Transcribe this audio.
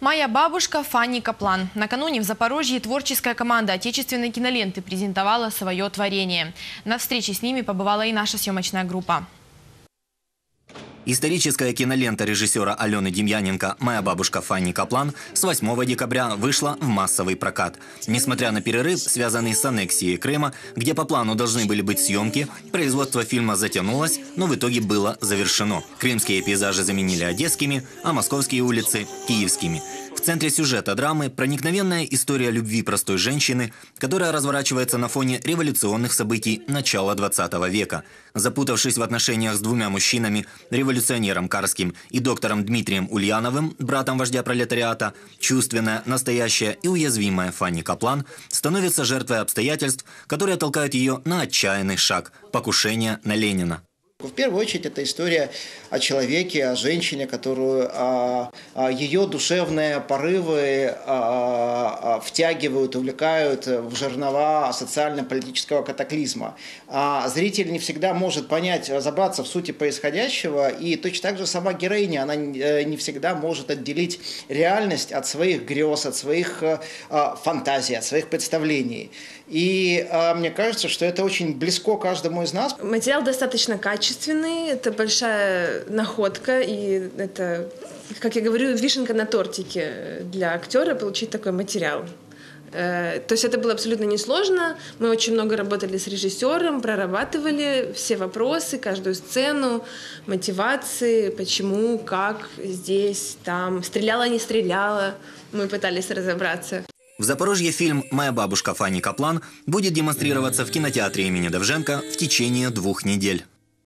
Моя бабушка Фанни Каплан. Накануне в Запорожье творческая команда отечественной киноленты презентовала свое творение. На встрече с ними побывала и наша съемочная группа. Историческая кинолента режиссера Алены Демьяненко «Моя бабушка Фанни Каплан» с 8 декабря вышла в массовый прокат. Несмотря на перерыв, связанный с аннексией Крыма, где по плану должны были быть съемки, производство фильма затянулось, но в итоге было завершено. Крымские пейзажи заменили одесскими, а московские улицы – киевскими – центре сюжета драмы проникновенная история любви простой женщины, которая разворачивается на фоне революционных событий начала 20 века. Запутавшись в отношениях с двумя мужчинами, революционером Карским и доктором Дмитрием Ульяновым, братом вождя пролетариата, чувственная, настоящая и уязвимая Фанни Каплан становится жертвой обстоятельств, которые толкают ее на отчаянный шаг – покушение на Ленина. В первую очередь это история о человеке, о женщине, которую а, а, ее душевные порывы а, а, втягивают, увлекают в жернова социально-политического катаклизма. А зритель не всегда может понять, разобраться в сути происходящего, и точно так же сама героиня, она э, не всегда может отделить реальность от своих грез, от своих а, фантазий, от своих представлений. И а, мне кажется, что это очень близко каждому из нас. Материал достаточно качественный, это большая находка, и это, как я говорю, вишенка на тортике для актера получить такой материал. Э, то есть это было абсолютно несложно. Мы очень много работали с режиссером, прорабатывали все вопросы, каждую сцену, мотивации, почему, как, здесь, там, стреляла, не стреляла. Мы пытались разобраться. В Запорожье фильм «Моя бабушка Фанни Каплан» будет демонстрироваться в кинотеатре имени Довженко в течение двух недель.